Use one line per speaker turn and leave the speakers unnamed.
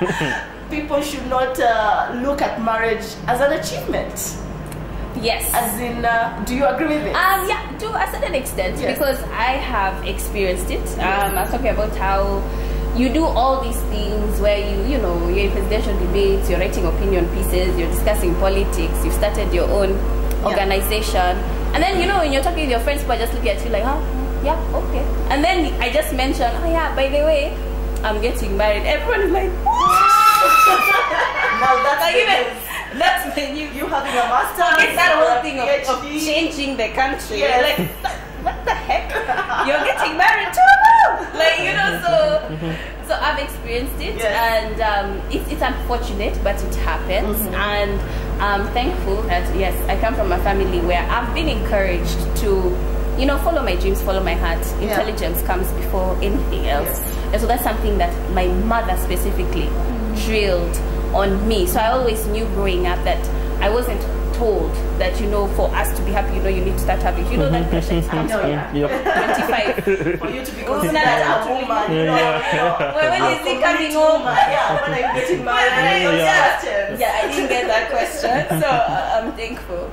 people should not uh, look at marriage as an achievement.
Yes.
As in, uh, do you agree with this?
Um, yeah, to a certain extent,
Yes.
because I have experienced it. Um, I was talking about how you do all these things where you, you know, you're in presidential debates, you're writing opinion pieces, you're discussing politics, you've started your own organization, and then you know when you're talking with your friends, people are just looking at you like, huh, yeah, okay. And then I just mentioned, oh yeah, by the way, I'm getting married. Everyone is like,
now that's
like even
news.
that's when you
you having a master.
it's that whole thing of, of changing the country.
Yes.
Like, what the heck? You're getting married tomorrow. Like, you know, so so I've experienced it,
Yes.
and um, it's it's unfortunate, but it happens, and I'm thankful that yes, I come from a family where I've been encouraged to. You know, follow my dreams, follow my heart.
Yeah.
Intelligence comes before anything else. And so that's something that my mother specifically drilled on me. So I always knew growing up that I wasn't told that you know for us to be happy, you know, you need to start having you know that pressure comes
know,
from
yeah.
twenty five.
For you to be
Oh,
considered
not
a
actually.
woman, you know,
Yeah.
you know.
When, when
I'm
is he
committed
coming home?
Yeah, when are you getting married?
Yeah.
Those.
Yeah, I didn't get that question, so uh, I'm thankful.